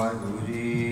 Waheguru ji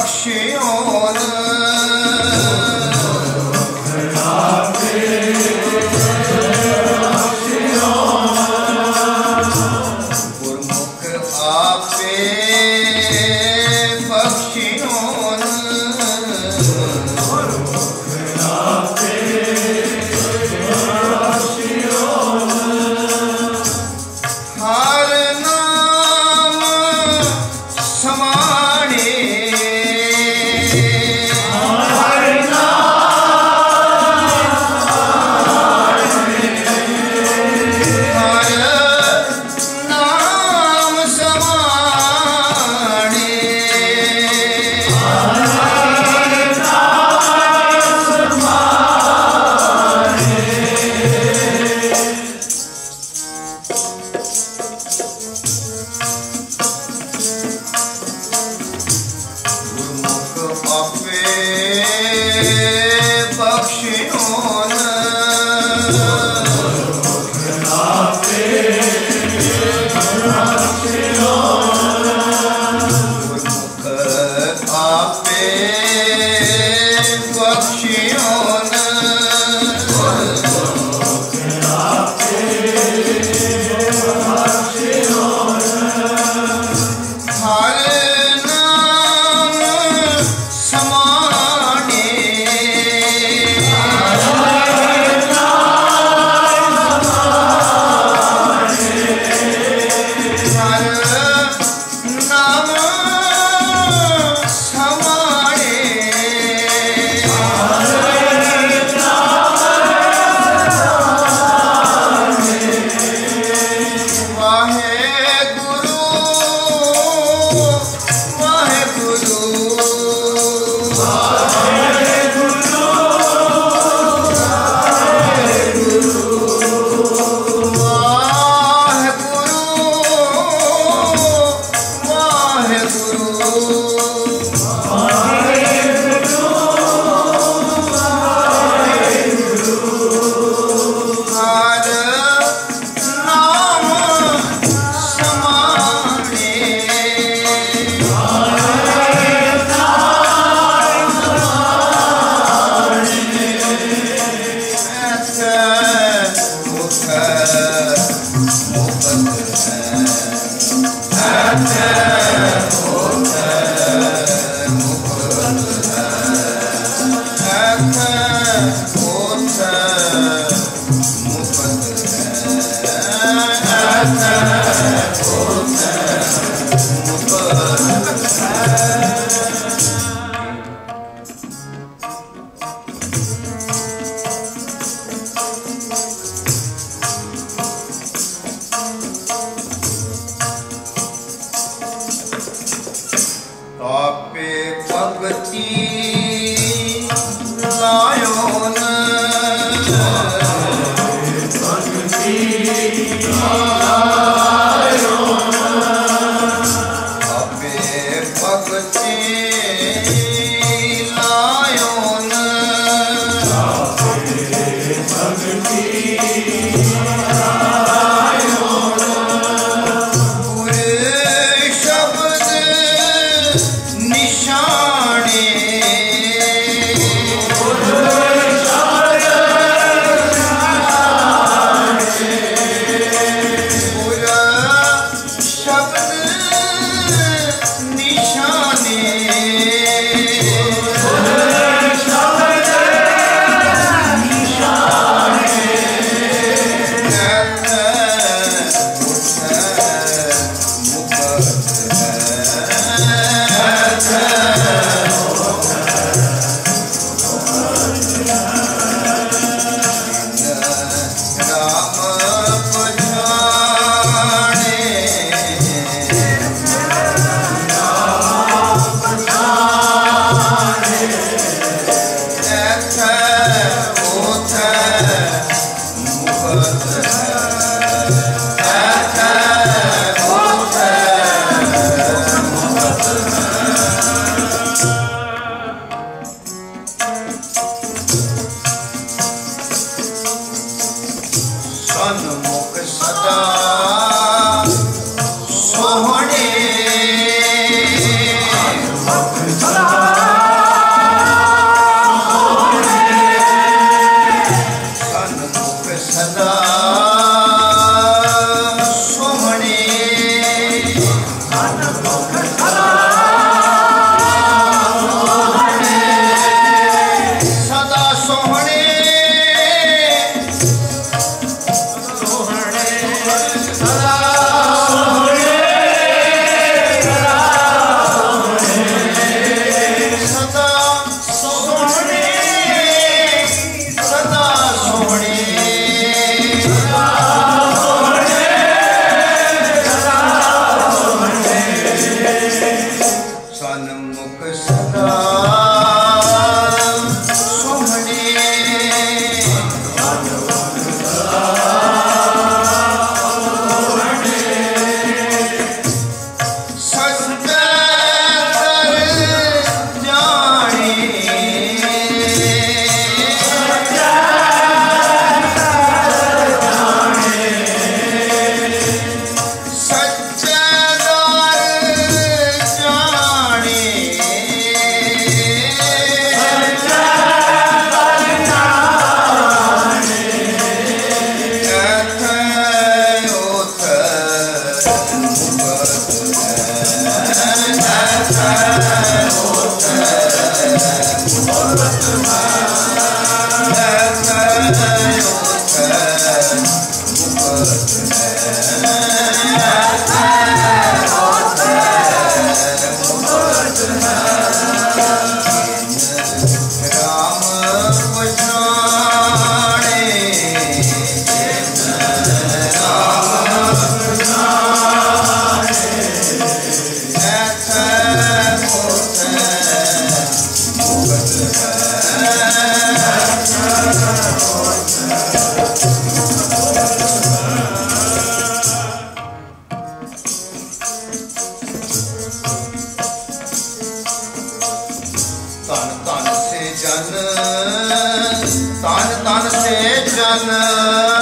yakşıyor Parvati I'm Allah.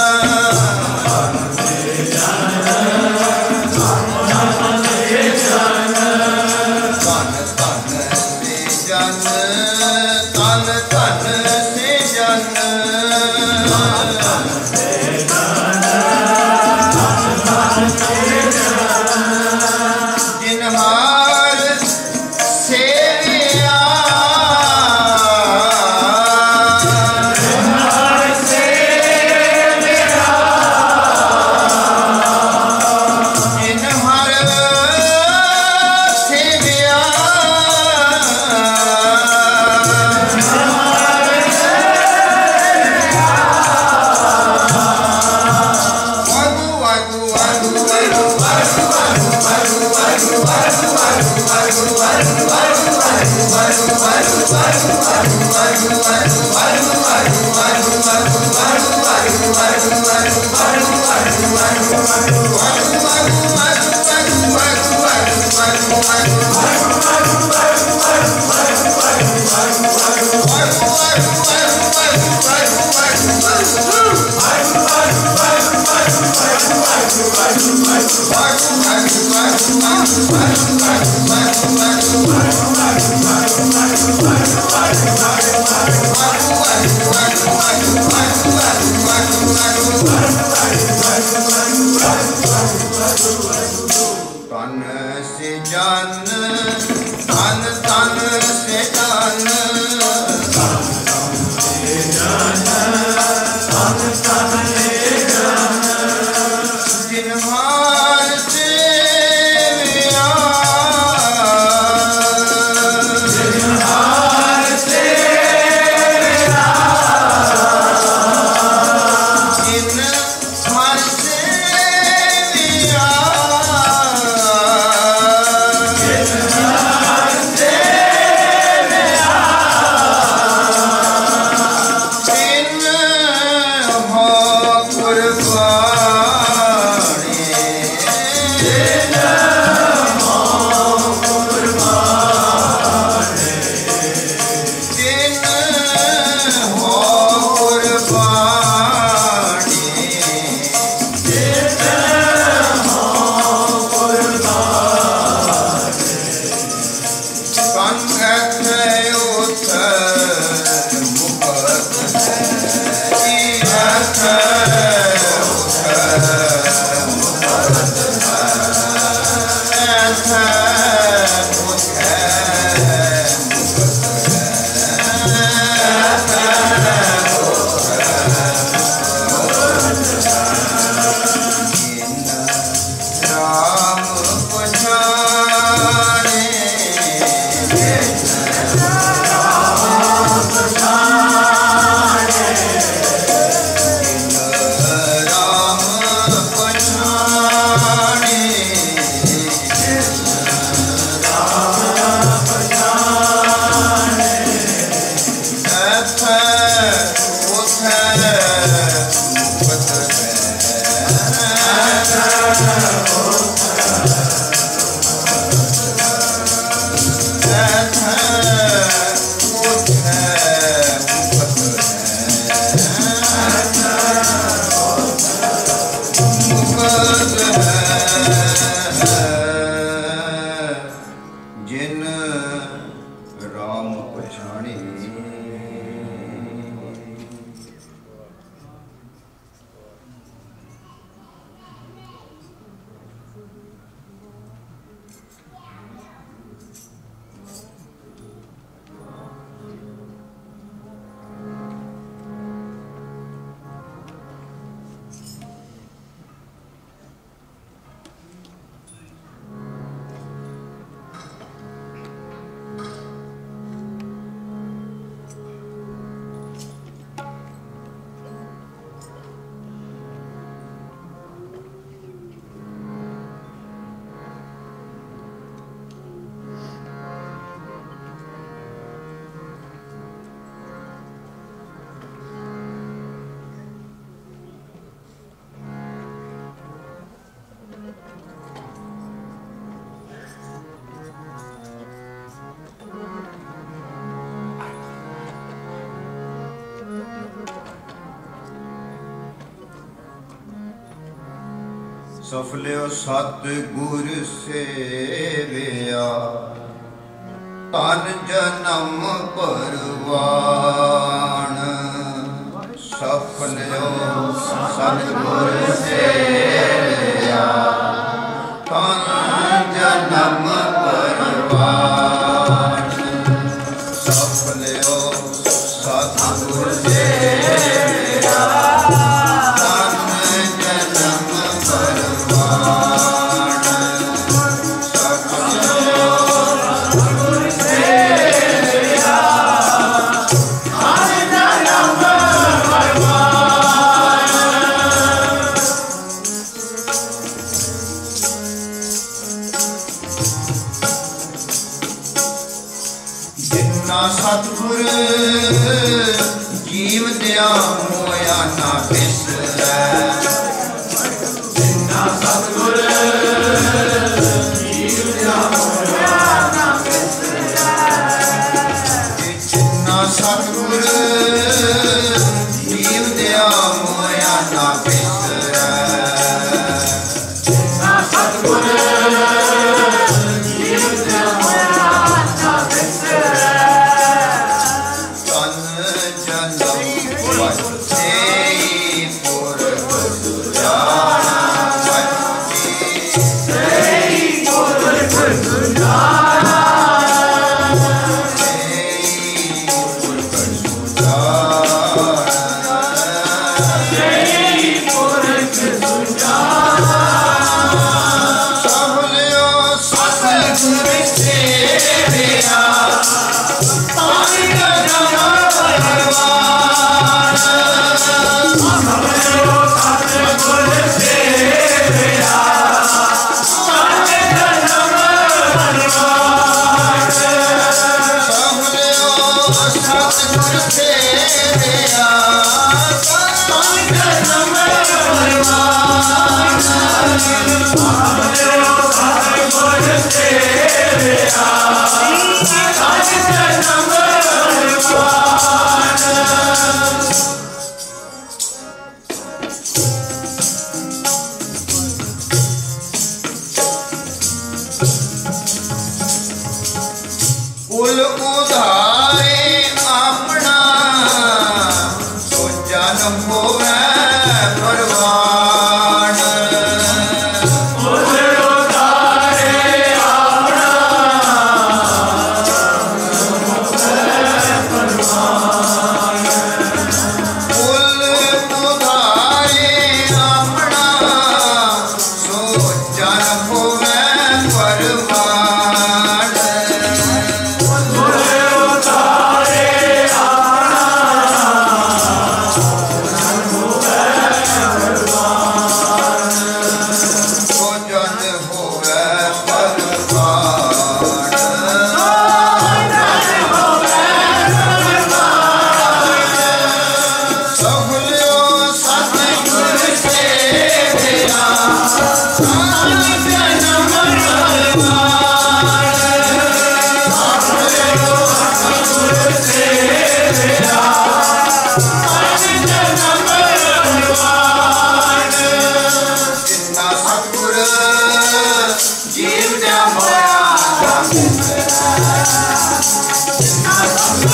ਸਫਲਿਓ ਸਤ ਗੁਰ ਸੇਵਿਆ ਤਨ ਜਨਮ ਪਰਵਾਣ ਸਫਲਿਓ ਸਤ ਗੁਰ ਸੇਵਿਆ ਤਨ ਜਨਮ ਪਰਵਾਣ ਸਤਿਗੁਰ